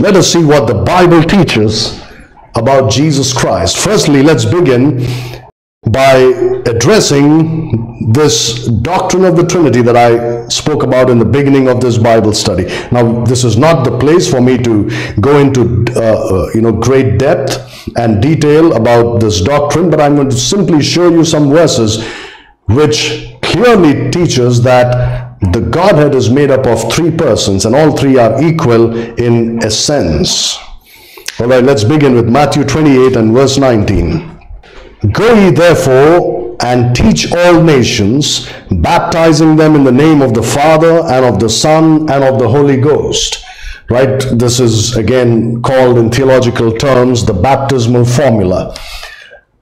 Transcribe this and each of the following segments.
let us see what the Bible teaches about Jesus Christ. Firstly, let's begin by addressing this doctrine of the Trinity that I spoke about in the beginning of this Bible study. Now, this is not the place for me to go into uh, uh, you know great depth and detail about this doctrine, but I'm going to simply show you some verses which clearly teaches that the Godhead is made up of three persons and all three are equal in essence. All right, let's begin with Matthew 28 and verse 19. Go ye therefore and teach all nations, baptizing them in the name of the Father and of the Son and of the Holy Ghost. Right? This is again called in theological terms the baptismal formula.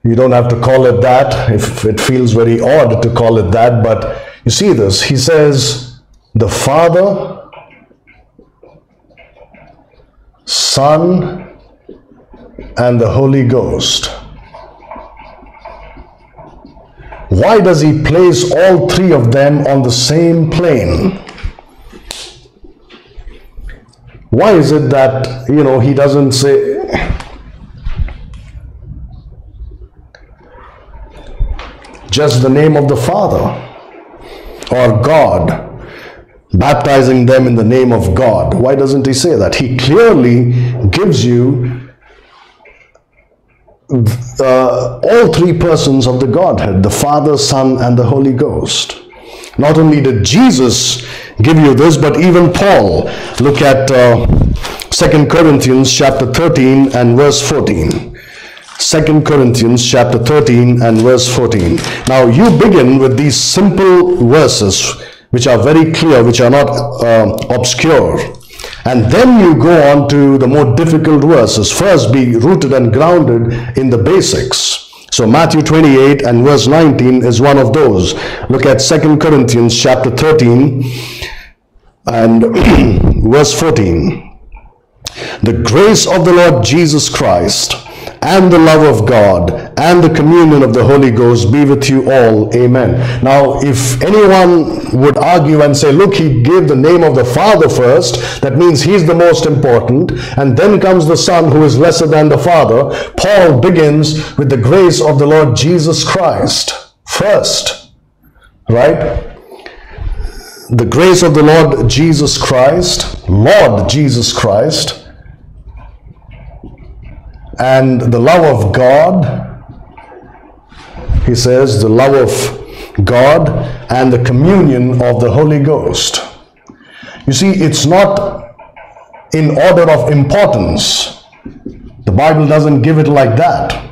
You don't have to call it that if it feels very odd to call it that, but you see this. He says, the Father, Son, and the Holy Ghost. Why does he place all three of them on the same plane? Why is it that, you know, he doesn't say, just the name of the Father or God, baptizing them in the name of God? Why doesn't he say that? He clearly gives you uh, all three persons of the Godhead the Father, Son, and the Holy Ghost. Not only did Jesus give you this, but even Paul. Look at uh, 2 Corinthians chapter 13 and verse 14. 2 Corinthians chapter 13 and verse 14. Now you begin with these simple verses which are very clear, which are not uh, obscure. And then you go on to the more difficult verses. First, be rooted and grounded in the basics. So Matthew 28 and verse 19 is one of those. Look at 2 Corinthians chapter 13 and verse 14. The grace of the Lord Jesus Christ and the love of God and the communion of the Holy Ghost be with you all. Amen. Now, if anyone would argue and say, look, he gave the name of the Father first, that means he's the most important, and then comes the Son who is lesser than the Father, Paul begins with the grace of the Lord Jesus Christ first. Right? The grace of the Lord Jesus Christ, Lord Jesus Christ, and the love of God, he says, the love of God and the communion of the Holy Ghost. You see, it's not in order of importance. The Bible doesn't give it like that.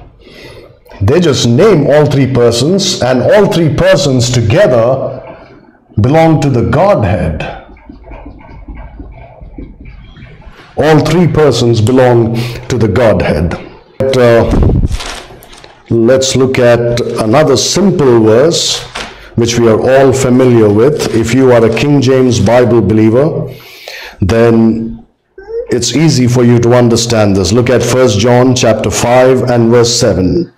They just name all three persons, and all three persons together belong to the Godhead. All three persons belong to the Godhead. But, uh, let's look at another simple verse which we are all familiar with. If you are a King James Bible believer, then it's easy for you to understand this. Look at 1 John chapter 5 and verse 7.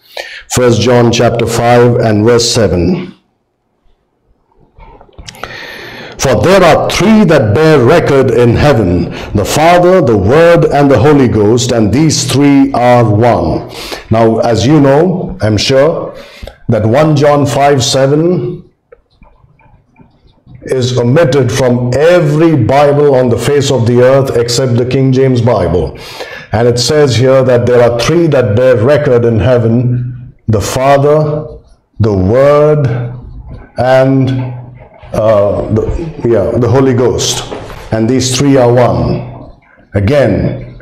1 John chapter 5 and verse 7. For there are three that bear record in heaven the Father, the Word, and the Holy Ghost, and these three are one. Now, as you know, I'm sure that 1 John 5 7 is omitted from every Bible on the face of the earth except the King James Bible. And it says here that there are three that bear record in heaven the Father, the Word, and uh, the, yeah, the Holy Ghost. And these three are one. Again,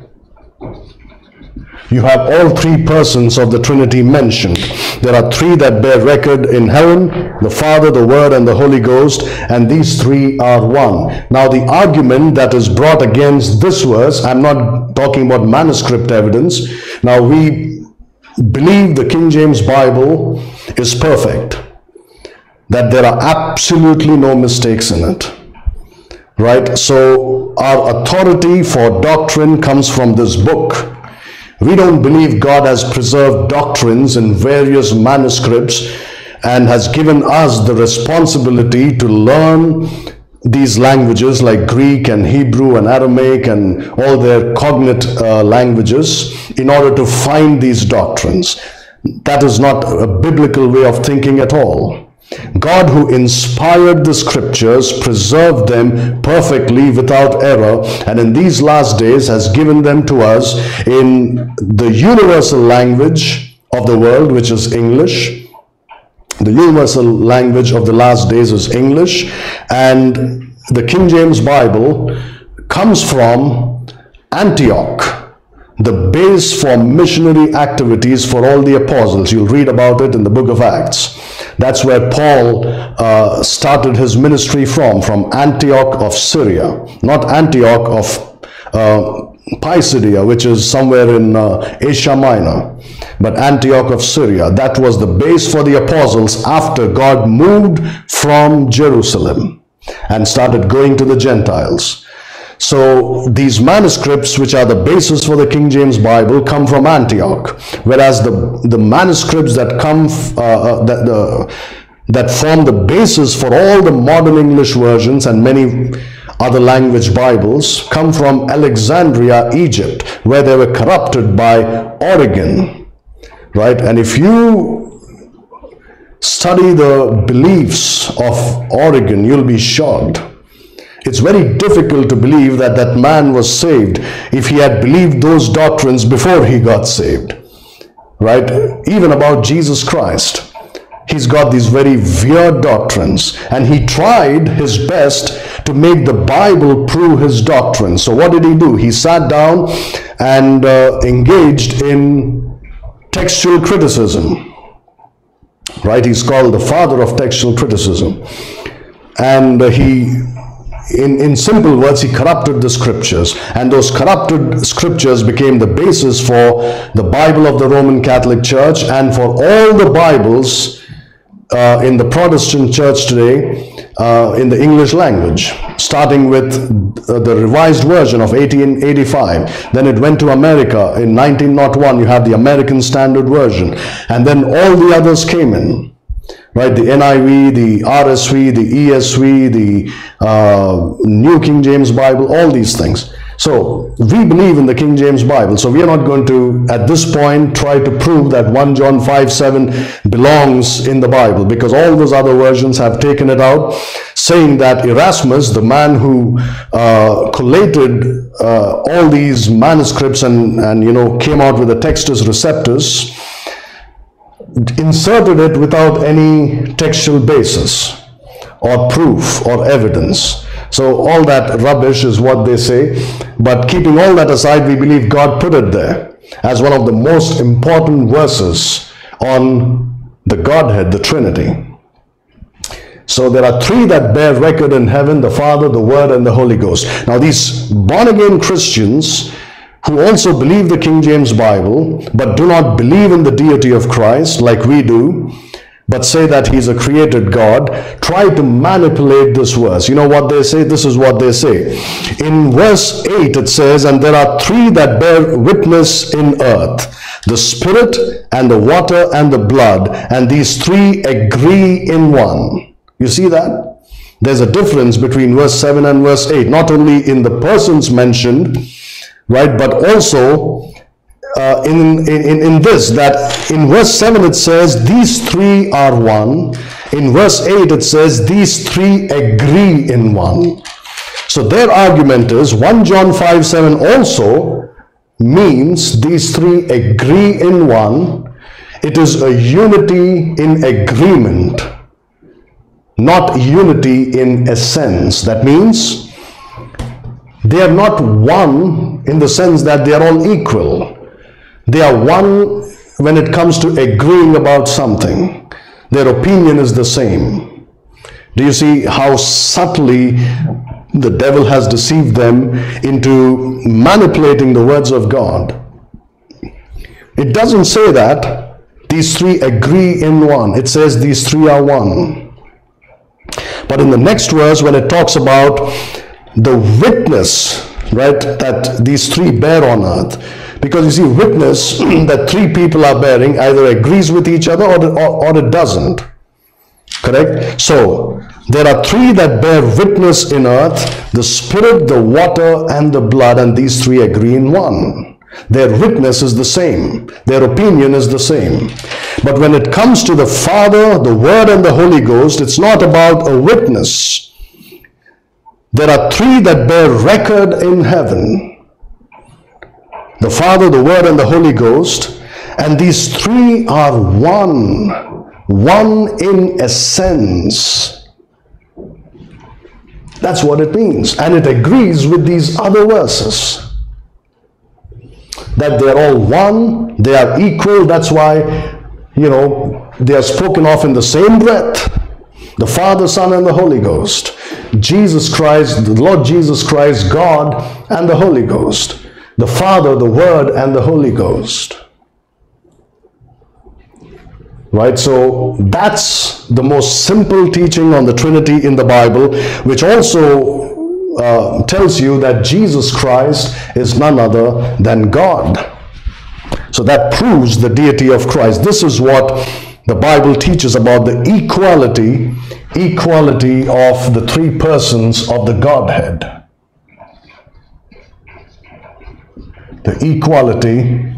you have all three persons of the Trinity mentioned. There are three that bear record in heaven the Father, the Word, and the Holy Ghost, and these three are one. Now, the argument that is brought against this verse, I'm not talking about manuscript evidence. Now, we believe the King James Bible is perfect that there are absolutely no mistakes in it. Right? So our authority for doctrine comes from this book. We don't believe God has preserved doctrines in various manuscripts and has given us the responsibility to learn these languages like Greek and Hebrew and Aramaic and all their cognate uh, languages in order to find these doctrines. That is not a biblical way of thinking at all. God, who inspired the scriptures, preserved them perfectly without error, and in these last days has given them to us in the universal language of the world, which is English. The universal language of the last days is English, and the King James Bible comes from Antioch the base for missionary activities for all the apostles. You'll read about it in the book of Acts. That's where Paul uh, started his ministry from, from Antioch of Syria, not Antioch of uh, Pisidia, which is somewhere in uh, Asia Minor, but Antioch of Syria. That was the base for the apostles after God moved from Jerusalem and started going to the Gentiles. So these manuscripts, which are the basis for the King James Bible, come from Antioch, whereas the the manuscripts that come uh, uh, that the that form the basis for all the modern English versions and many other language Bibles come from Alexandria, Egypt, where they were corrupted by Origen, right? And if you study the beliefs of Origen, you'll be shocked it's very difficult to believe that that man was saved if he had believed those doctrines before he got saved. Right? Even about Jesus Christ. He's got these very weird doctrines and he tried his best to make the Bible prove his doctrine. So what did he do? He sat down and uh, engaged in textual criticism. Right? He's called the father of textual criticism. And uh, he in, in simple words, he corrupted the scriptures. And those corrupted scriptures became the basis for the Bible of the Roman Catholic Church and for all the Bibles uh, in the Protestant church today uh, in the English language, starting with uh, the revised version of 1885. Then it went to America in 1901. You have the American Standard Version. And then all the others came in right? The NIV, the RSV, the ESV, the uh, New King James Bible, all these things. So we believe in the King James Bible. So we are not going to, at this point, try to prove that 1 John 5 7 belongs in the Bible because all those other versions have taken it out, saying that Erasmus, the man who uh, collated uh, all these manuscripts and, and you know came out with the Textus Receptus, inserted it without any textual basis or proof or evidence. So all that rubbish is what they say. But keeping all that aside, we believe God put it there as one of the most important verses on the Godhead, the Trinity. So there are three that bear record in heaven, the Father, the Word, and the Holy Ghost. Now these born-again Christians who also believe the King James Bible, but do not believe in the deity of Christ like we do, but say that he's a created God, try to manipulate this verse. You know what they say? This is what they say. In verse 8 it says, And there are three that bear witness in earth, the spirit and the water and the blood, and these three agree in one. You see that? There's a difference between verse 7 and verse 8, not only in the persons mentioned, right? But also uh, in, in, in this, that in verse 7 it says, These three are one. In verse 8 it says, These three agree in one. So their argument is 1 John 5 7 also means these three agree in one. It is a unity in agreement, not unity in essence. That means they are not one in the sense that they are all equal. They are one when it comes to agreeing about something. Their opinion is the same. Do you see how subtly the devil has deceived them into manipulating the words of God? It doesn't say that these three agree in one. It says these three are one. But in the next verse, when it talks about the witness, right, that these three bear on earth. Because you see, witness that three people are bearing either agrees with each other or, or, or it doesn't. Correct? So, There are three that bear witness in earth the spirit, the water, and the blood, and these three agree in one. Their witness is the same, their opinion is the same. But when it comes to the Father, the Word, and the Holy Ghost, it's not about a witness. There are three that bear record in heaven the Father, the Word, and the Holy Ghost. And these three are one, one in essence. That's what it means. And it agrees with these other verses that they're all one, they are equal. That's why, you know, they are spoken of in the same breath the Father, Son, and the Holy Ghost. Jesus Christ, the Lord Jesus Christ, God, and the Holy Ghost. The Father, the Word, and the Holy Ghost. Right? So that's the most simple teaching on the Trinity in the Bible, which also uh, tells you that Jesus Christ is none other than God. So that proves the deity of Christ. This is what the Bible teaches about the equality, equality of the three persons of the Godhead. The equality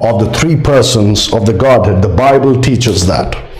of the three persons of the Godhead. The Bible teaches that.